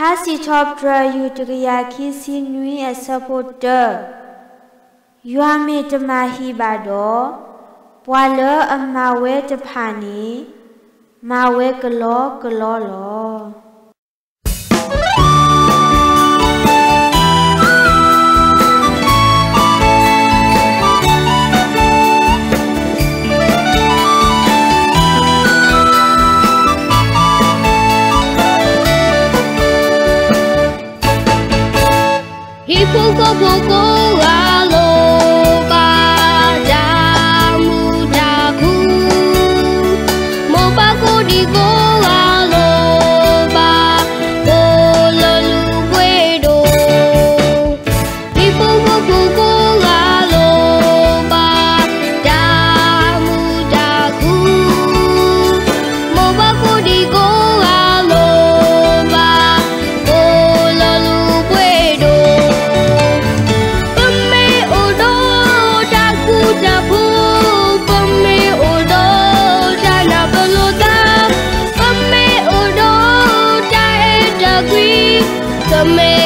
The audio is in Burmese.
သာစီထောပရယူတကရခီစီနွီအဆဖို့တယွာမေတမဟိပါတော့ဘွာလအမဝဲတဖာနီမဝဲကလောကလောလော E pouco a pouco a loba jamu jamu Mau bako di me